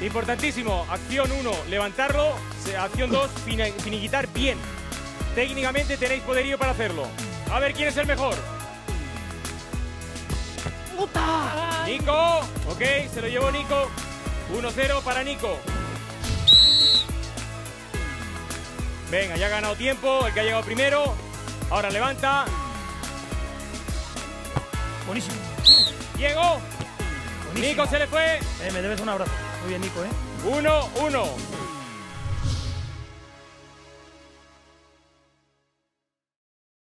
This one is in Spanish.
Importantísimo. Acción 1, levantarlo. Acción 2, finiquitar bien. Técnicamente tenéis poderío para hacerlo. A ver quién es el mejor. ¡Puta! Nico, ok, se lo llevó Nico. 1-0 para Nico. Venga, ya ha ganado tiempo, el que ha llegado primero. Ahora levanta. Buenísimo. Llegó. Nico se le fue. Eh, me debes un abrazo. Muy bien, Nico, ¿eh? 1-1.